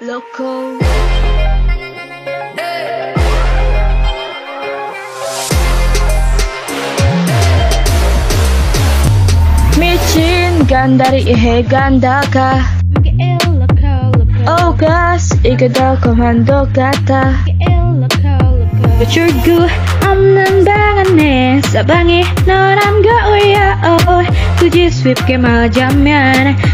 loco. 미친 간다리 해간다가 Oh gosh 이게 달콤한 것 같아 But you're good 없는 방 안에 사방에 너란 거야 oh. 굳이 쉽게 말하자면 I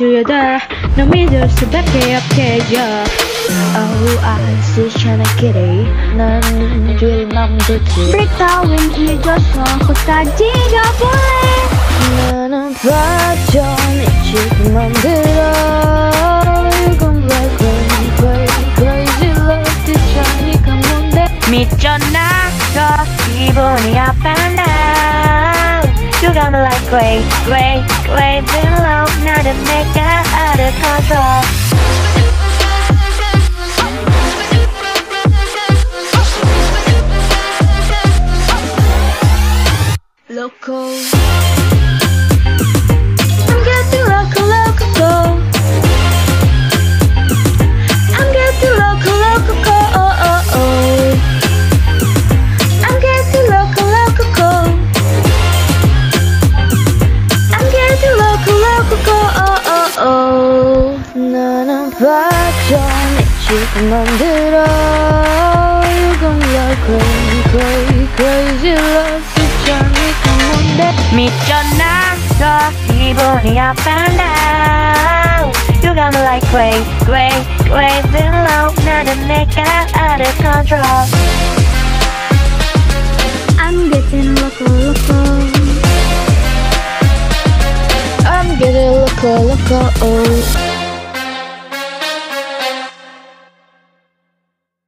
망가뜨려다 너 믿을 수밖에 없겠죠 Oh I see China Kitty 나는 줄 맘도지 Breakdown 잊어서 끝까지 가볼래 나는 빠져 미치고 만들어 You gon' like crazy crazy crazy love 지쳐니까 뭔데 미쳐나서 기분이 아파나 You got me like gray, gray, gray, been alone, now to make out of control. 미치고 만들어 You gon' like crazy crazy crazy love 지쳐니까 뭔데 미쳐나서 기분이 아파나 You got me like crazy, crazy, crazy love 너는 내가 알을 control I'm getting loco loco I'm getting loco loco oh